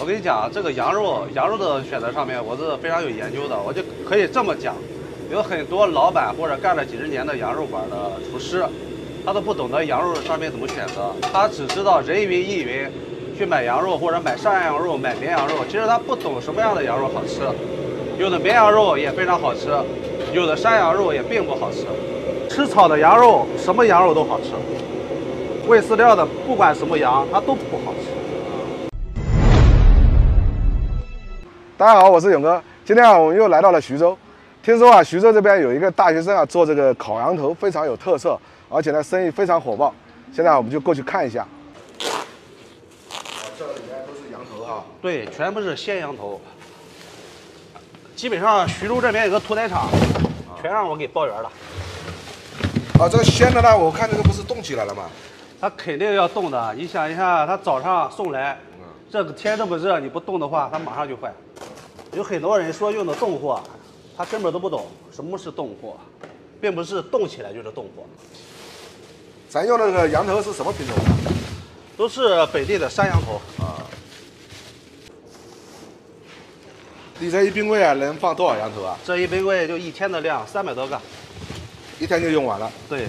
我跟你讲，这个羊肉，羊肉的选择上面我是非常有研究的，我就可以这么讲，有很多老板或者干了几十年的羊肉馆的厨师，他都不懂得羊肉上面怎么选择，他只知道人云亦云，去买羊肉或者买山羊肉、买绵羊肉，其实他不懂什么样的羊肉好吃，有的绵羊肉也非常好吃，有的山羊肉也并不好吃。吃草的羊肉，什么羊肉都好吃；喂饲料的，不管什么羊，它都不好吃。大家好，我是勇哥。今天啊，我们又来到了徐州。听说啊，徐州这边有一个大学生啊，做这个烤羊头非常有特色，而且呢，生意非常火爆。现在我们就过去看一下。这里面都是羊头啊。对，全部是鲜羊头。基本上徐州这边有个屠宰场，全让我给包圆了。啊，这个鲜的呢，我看这个不是冻起来了吗？它肯定要冻的。你想一下，它早上送来，这个天这么热，你不冻的话，它马上就坏。有很多人说用的冻货，他根本都不懂什么是冻货，并不是冻起来就是冻货。咱用的这个羊头是什么品种？都是本地的山羊头啊。你这一冰柜啊，能放多少羊头啊？这一冰柜就一天的量，三百多个。一天就用完了。对，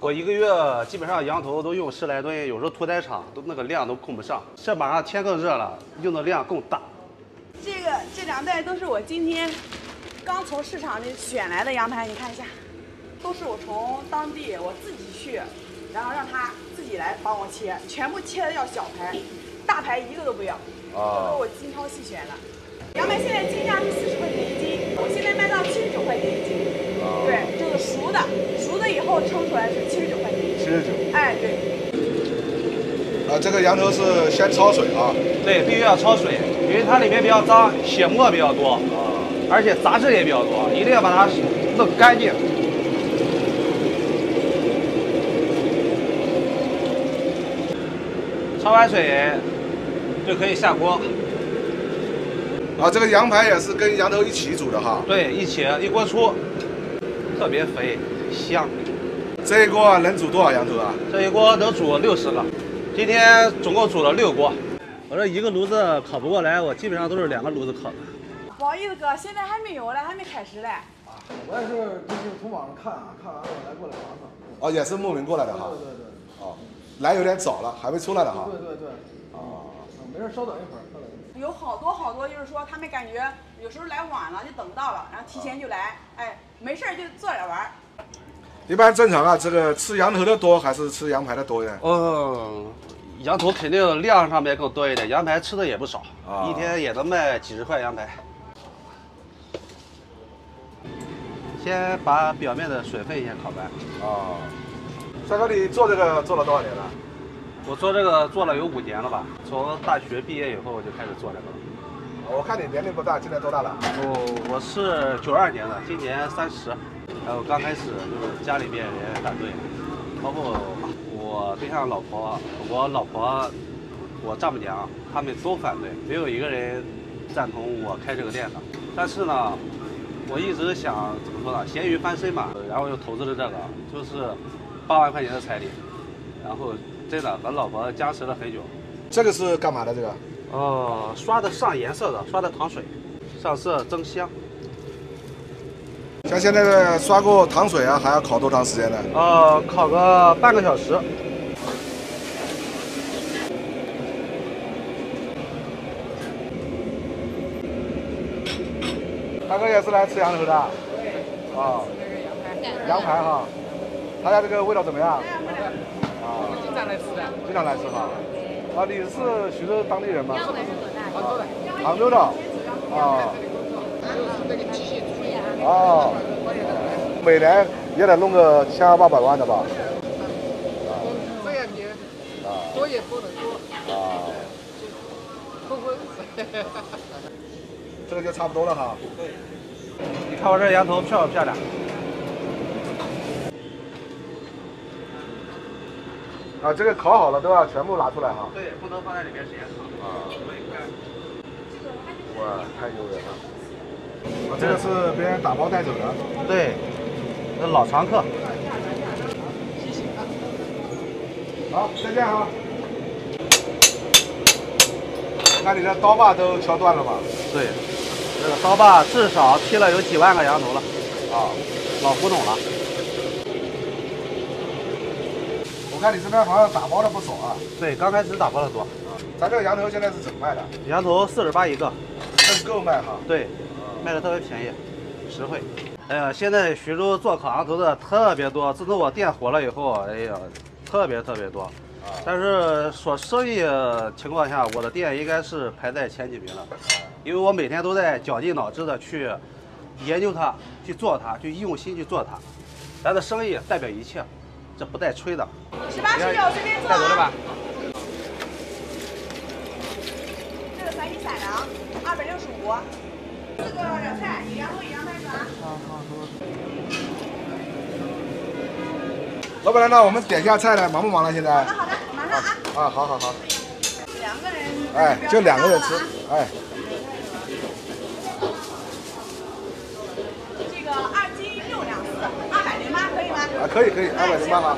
我一个月基本上羊头都用十来吨，有时候屠宰场都那个量都供不上。这马上天更热了，用的量更大。这个这两袋都是我今天刚从市场里选来的羊排，你看一下，都是我从当地我自己去，然后让他自己来帮我切，全部切的要小排，大排一个都不要，都是我精挑细选的。羊排现在进价是四十块钱一斤，我现在卖到七十九块钱一斤。对，就是熟的，熟的以后称出来是七十九块钱。七十九。哎，对。啊，这个羊头是先焯水啊。对，必须要焯水，因为它里面比较脏，血沫比较多，啊，而且杂质也比较多，一定要把它弄干净。焯完水就可以下锅。啊，这个羊排也是跟羊头一起煮的哈。对，一起一锅出。特别肥香，这一锅能煮多少羊头啊？这一锅能煮六十个，今天总共煮了六锅。我这一个炉子烤不过来，我基本上都是两个炉子烤的。不好意思哥，现在还没有嘞，还没开始嘞。啊，我也是最近从网上看啊，看完了我来过来尝尝。哦，也是慕名过来的哈。对对对。哦，来有点早了，还没出来的哈。对对对。哦，没事，稍等一会儿，稍等。有好多好多，就是说他们感觉有时候来晚了就等不到了，然后提前就来，哎，没事就坐着玩。一般正常啊，这个吃羊头的多还是吃羊排的多一点？嗯，羊头肯定量上面更多一点，羊排吃的也不少，一天也能卖几十块羊排。先把表面的水分先烤干。哦。帅哥，你做这个做了多少年了？我做这个做了有五年了吧，从大学毕业以后就开始做这个了。我看你年龄不大，今年多大了？哦，我是九二年的，今年三十。然后刚开始就是家里面人反对，包括我对象老婆、我老婆、我丈母娘，他们都反对，没有一个人赞同我开这个店的。但是呢，我一直想怎么说呢？咸鱼翻身嘛，然后又投资了这个，就是八万块钱的彩礼，然后。真的和老婆僵持了很久，这个是干嘛的？这个，哦，刷的上颜色的，刷的糖水，上色增香。像现在的刷过糖水啊，还要烤多长时间呢？呃，烤个半个小时。大哥也是来吃羊头的？啊，羊排哈，他家这个味道怎么样？啊经常来吃的，经常来吃哈。啊，你是徐州当地人吗？杭州的。杭州的。啊。就是那个机械猪呀。哦。每年也得弄个千八百万的吧？这样年，多也不能多。啊。这个就差不多了哈。对。你看我这羊头漂不漂亮？啊，这个烤好了都要全部拿出来哈。对，不能放在里面时间长。啊。哇，太诱人了！啊，这个是别人打包带走的。对，这老常客。好，再见哈。看你的刀把都敲断了吧？对，这个刀把至少劈了有几万个羊头了，啊，老古董了。我看你这边好像打包的不少啊。对，刚开始打包的多，咱这个羊头现在是怎么卖的？羊头四十八一个，认购卖哈。对，卖的特别便宜，实惠。哎呀，现在徐州做烤羊头的特别多，自从我店火了以后，哎呀，特别特别多。但是说生意情况下，我的店应该是排在前几名了，因为我每天都在绞尽脑汁的去研究它，去做它，去用心去做它。咱的生意代表一切，这不带吹的。十八十九随便做带走了吧啊。？这个三一散粮，二百六十五。四个热菜，一羊头一羊排子啊。老板娘，那我们点一下菜呢，忙不忙了？现在？好的好的，马上啊。啊，好好好。两个人。哎，就两个人吃。哎，这个二斤六两四，二百零八可以吗？啊，可以可以，二百零八啊。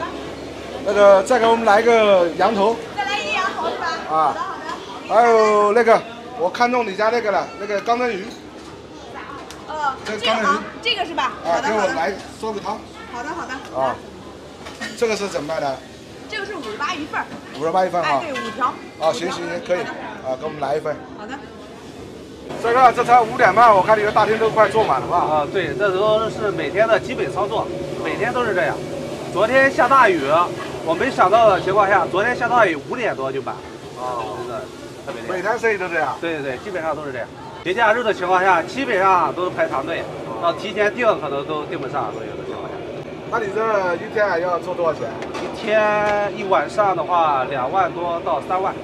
那个再给我们来一个羊头，再来一羊头是吧？啊好的好的。还有那个我看中你家那个了，那个钢针鱼，呃，这刚才这个好，这个是吧？啊好，的。给我来烧个汤好的好的。啊。这个是怎么卖的？这个是五十八一份儿。五十八一份哎，对，。五条。啊，行行行，可以啊，给我们来一份。好的。这个这才五点半，我看你的大厅都快坐满了吧？啊，对，这都是每天的基本操作，每天都是这样。昨天下大雨，我没想到的情况下，昨天下大雨五点多就满，哦，真的特别厉害。每天生意都这样。对对对，基本上都是这样。节假日的情况下，基本上都是排长队，要提前订可能都订不上，都有的情况下。那你这一天要做多少钱？一天一晚上的话，两万多到三万。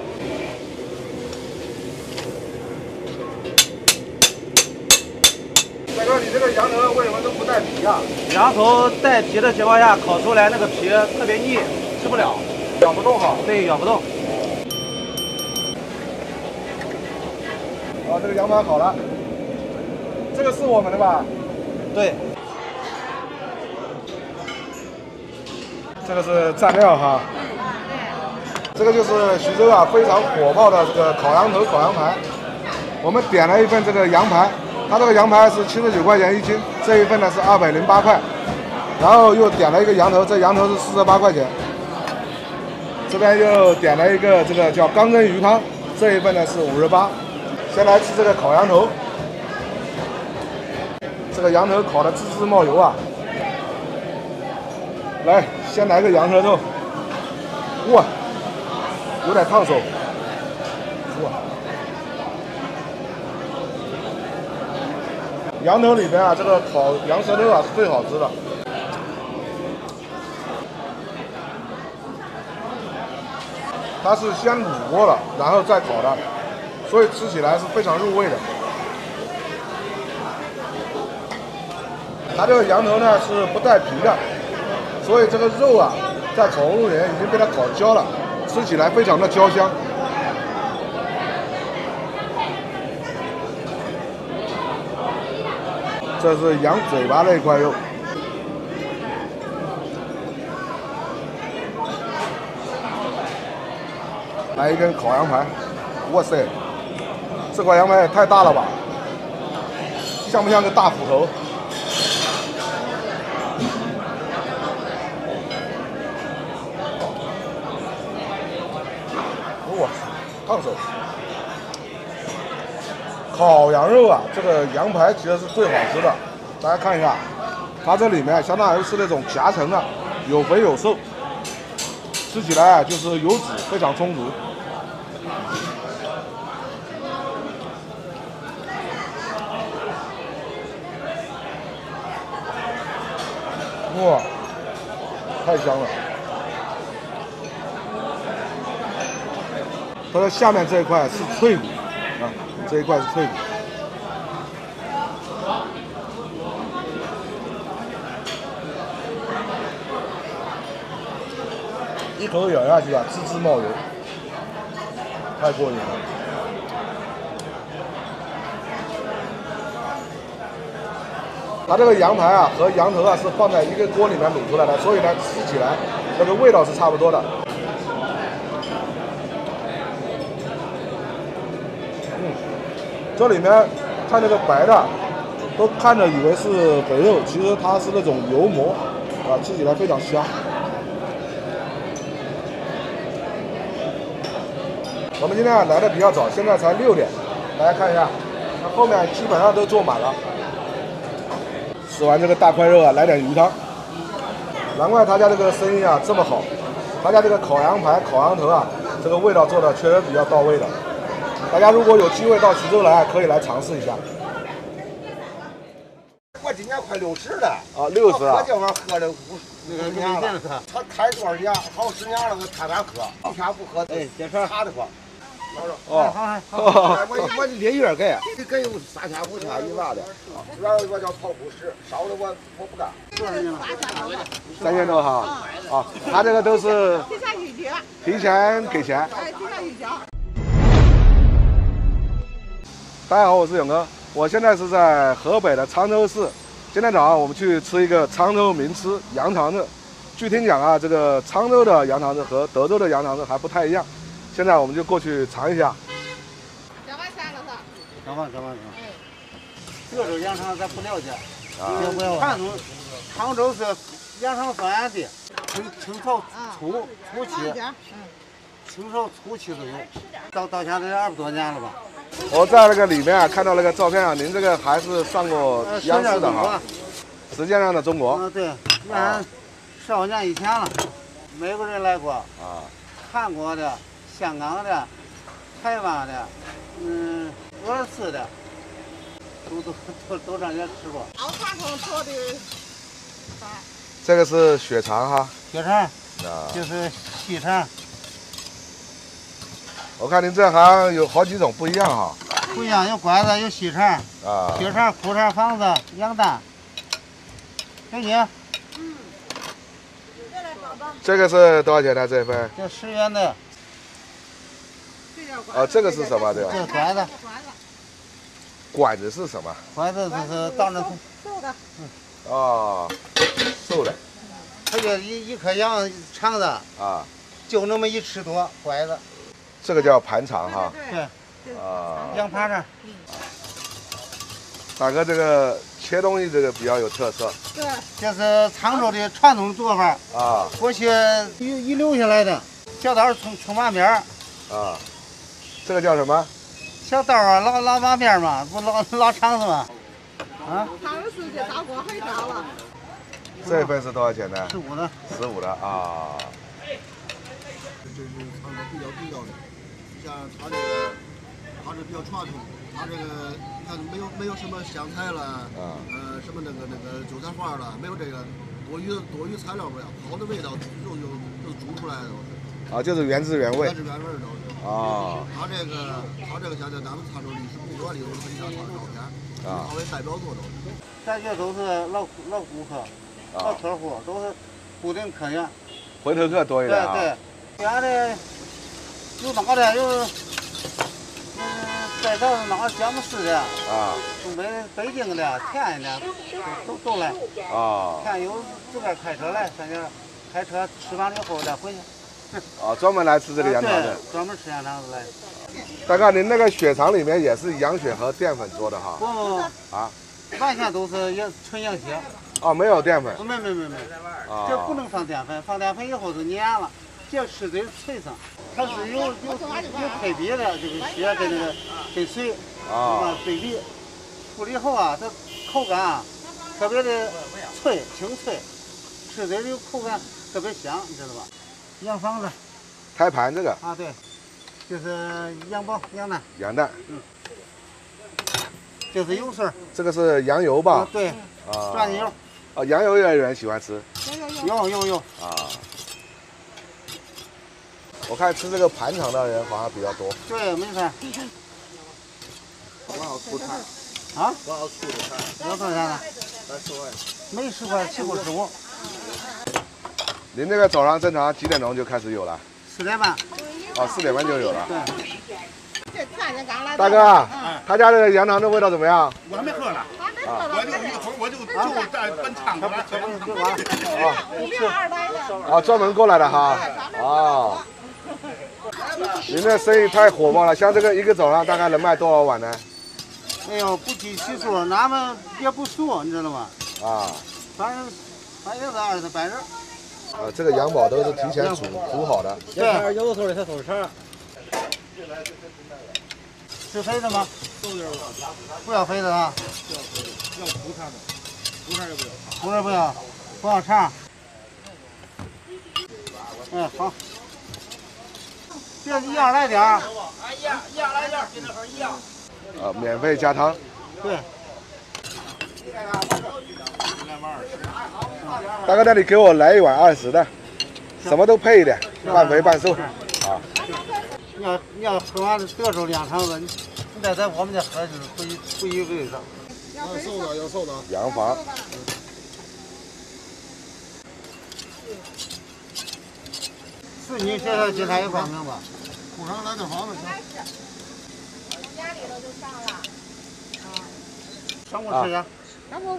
大哥，你这个羊头为什么都不带皮啊？羊头带皮的情况下，烤出来那个皮特别腻，吃不了，咬不动哈。对，咬不动。啊，这个羊排好了。这个是我们的吧？对，这个是蘸料哈。这个就是徐州啊非常火爆的这个烤羊头、烤羊排。我们点了一份这个羊排，它这个羊排是七十九块钱一斤，这一份呢是二百零八块。然后又点了一个羊头，这羊头是四十八块钱。这边又点了一个这个叫钢针鱼汤，这一份呢是五十八。先来吃这个烤羊头，这个羊头烤的滋滋冒油啊！来，先来个羊舌头，哇，有点烫手，哇。羊头里边啊，这个烤羊舌头啊是最好吃的。它是先卤过了，然后再烤的，所以吃起来是非常入味的。它这个羊头呢是不带皮的，所以这个肉啊，在烤肉里面已经被它烤焦了，吃起来非常的焦香。这是羊嘴巴那一块肉，来一根烤羊排，哇塞，这块羊排也太大了吧，像不像个大斧头？哇，烫手！烤羊肉啊，这个羊排其实是最好吃的。大家看一下，它这里面相当于是那种夹层啊，有肥有瘦，吃起来啊就是油脂非常充足。哇，太香了！它的下面这一块是脆骨啊，这一块是脆骨。一口咬下去啊，滋滋冒油，太过瘾了。它这个羊排啊和羊头啊是放在一个锅里面卤出来的，所以呢吃起来那个味道是差不多的。嗯这里面看那个白的，都看着以为是肥肉，其实它是那种油馍，啊，吃起来非常香。我们今天啊来的比较早，现在才六点，大家看一下，那后面基本上都坐满了。吃完这个大块肉啊，来点鱼汤。难怪他家这个生意啊这么好，他家这个烤羊排、烤羊头啊，这个味道做的确实比较到位的。大家如果有机会到徐州来，可以来尝试一下。我今年快六十了，啊，六十啊我，这玩意儿喝了五那个年了，他开多少年？好十年了，我天天喝，一天不喝，哎，接着茶的喝。哦，我我连月给，你给我三千五千一万的，然后我叫跑不实，少的我我不干。三千多哈，啊，他这个都是提前提前给钱。哎，提前预约。大家好，我是勇哥，我现在是在河北的沧州市。今天早上我们去吃一个沧州名吃羊肠子。据听讲啊，这个沧州的羊肠子和德州的羊肠子还不太一样。现在我们就过去尝一下。两万三了是吧？上饭上饭上哎，这种羊肠咱不了解，啊。也不要。传统常州是羊肠发源地，清清朝初初期，清朝初期都有，到到现在二十多年了吧。我在那个里面啊看到那个照片啊，您这个还是上过呃，央视的哈，《舌尖上的中国》嗯，对，原十好年以前了，美国人来过，啊。韩国的、香港的、台湾的，嗯，俄罗斯的，都都都都让人吃过。老传统做的饭，这个是血肠哈，血肠啊，就是细肠，我看您这行有好几种不一样哈，不一样，有拐子，有细肠。啊，血肠、裤肠、房子、羊蛋，给你，这个是多少钱呢？这份？这十元的，这叫啊，这个是什么？这个这拐子，管子，管子是什么？拐子就是当着瘦的，嗯哦，瘦的它就一一颗羊肠子，啊，就那么一尺多，拐子，这个叫盘肠哈，对，对，啊，羊盘肠，大哥这个切东西这个比较有特色。对，这是沧州的传统做法，啊。过去遗遗留下来的，小刀葱葱麻面儿，啊，这个叫什么？小刀啊，老老麻面嘛，不老老肠子嘛，啊，他们世界大锅很大了，这份是多少钱呢？十五的，十五的啊，这是常州比较地道的，像他这个，他这比较传统，他这个你看没有没有什么香菜了，啊呃什么那个那个韭菜花了，没有这个多余多余材料没有，好的味道肉就就煮出来的都是，啊，就是原汁原味原汁原味儿都是。啊他这个他这个现在咱们沧州历史博物馆里头很多他的照片，啊他为代表作都是。咱这都是老老顾客、老啊，客户，都是固定客源。回头客多一点啊。对，原来有哪的有，嗯，在这儿哪佳木斯的、啊东北、北京的、天津的，都都都来。啊天有自个儿开车来，咱这开车吃完了以后再回去。啊，专门来吃这个羊肠对子。，专门吃羊肠子来。大哥，您那个血肠里面也是羊血和淀粉做的哈？不不啊，完全都是羊纯羊血，哦，没有淀粉没没没没，啊。这不能放淀粉，放淀粉以后就粘了，这吃嘴脆生。它是有有有配比的，这个血跟那个跟水啊啊对比，处理后啊，它口感啊特别的脆清脆，吃嘴里口感特别香，你知道吧？羊方子。胎盘这个。啊，对，就是羊宝羊蛋，羊蛋，就是油水儿这个是羊油吧？啊，？对，啊。转油，啊，羊油也有人喜欢吃。有有有，啊。我看吃这个盘肠的人好像比较多。对，没错儿多少出菜？啊，多少出的菜？有多少钱呢？三十块。没十块，七块十五，您这个早上正常几点钟就开始有了？四点半，哦，四点半就有了。对。这天津刚来，大哥啊，他家这个羊肠的味道怎么样？我还没喝呢，啊我就一会儿我就就在奔场子啊，专门过来的哈。啊。您这生意太火爆了，像这个一个早上大概能卖多少碗呢？哎呦，不计其数，俺们也不熟，你知道吗？啊，反正反正是二十百人。啊，这个羊宝都是提前煮煮好的。对，有的时候它都是是肥的吗？不要肥的啊。要土产的，土产也不要。土产不要，不要肠。嗯，好。这一样来点儿。啊，一样一样来点儿，跟那会儿一样。啊，免费加汤。对。大哥，那你给我来一碗二十的，什么都配一点，半肥半瘦。啊。你要你要喝完得手两肠子，你你再在我们家喝是不一不一味的。要瘦的，要瘦的。洋房。是你介绍其他有报名吧？补上来点房子行。家里头就上了。啊上午吃呀。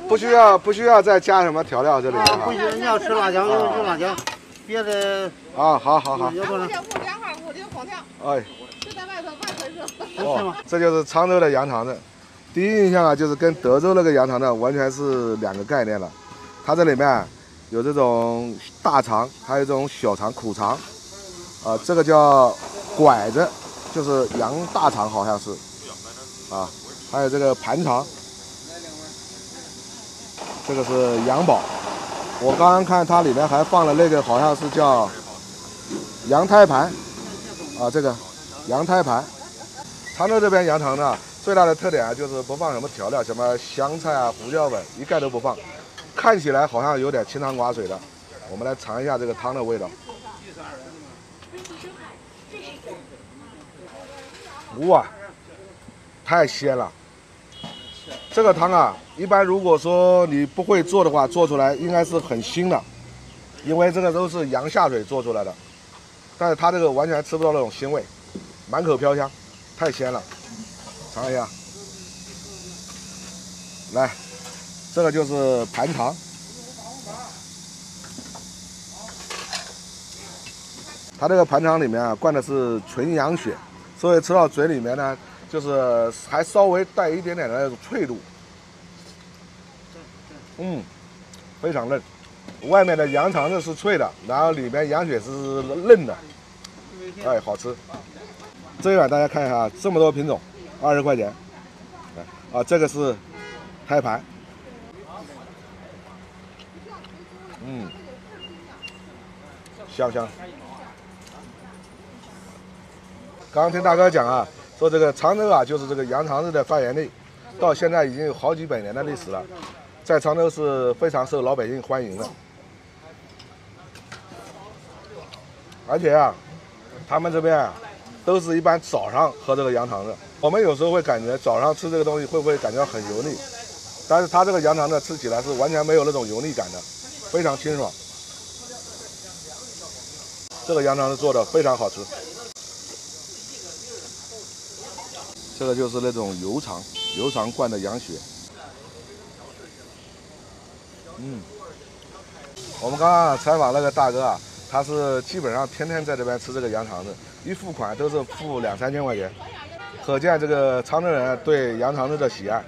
不需要不需要再加什么调料这里啊？不需要，你要吃辣椒有有辣椒，别的。啊，好好好。有多少？两块五的空调。哎。就在外头外头热。哦，这就是沧州的羊肠子。第一印象啊，就是跟德州那个羊肠子完全是两个概念了。它这里面有这种大肠，还有这种小肠、苦肠。啊，这个叫拐子，就是羊大肠，好像是。啊，还有这个盘肠。这个是羊宝，我刚刚看它里面还放了那个，好像是叫羊胎盘，啊，这个羊胎盘。常州这边羊肠呢，最大的特点啊，就是不放什么调料，什么香菜啊、胡椒粉，一概都不放，看起来好像有点清汤寡水的。我们来尝一下这个汤的味道。哇，太鲜了！这个汤啊，一般如果说你不会做的话，做出来应该是很腥的，因为这个都是羊下水做出来的。但是它这个完全吃不到那种腥味，满口飘香，太鲜了。尝一下，来，这个就是盘肠，它这个盘肠里面啊灌的是纯羊血，所以吃到嘴里面呢。就是还稍微带一点点的那种脆度，嗯，非常嫩。外面的羊肠子是脆的，然后里面羊血是嫩的，哎，好吃。这一碗大家看一下，这么多品种，二十块钱。啊，这个是胎盘，嗯，香香。刚刚听大哥讲啊。说这个常州啊，就是这个羊肠子的发源地，到现在已经有好几百年的历史了，在常州是非常受老百姓欢迎的。而且啊，他们这边啊，都是一般早上喝这个羊肠子。我们有时候会感觉早上吃这个东西会不会感觉很油腻？但是它这个羊肠子吃起来是完全没有那种油腻感的，非常清爽。这个羊肠子做的非常好吃。这个就是那种油肠，油肠灌的羊血。嗯，我们刚刚采访那个大哥啊，他是基本上天天在这边吃这个羊肠子，一付款都是付两三千块钱，可见这个沧州人对羊肠子的喜爱。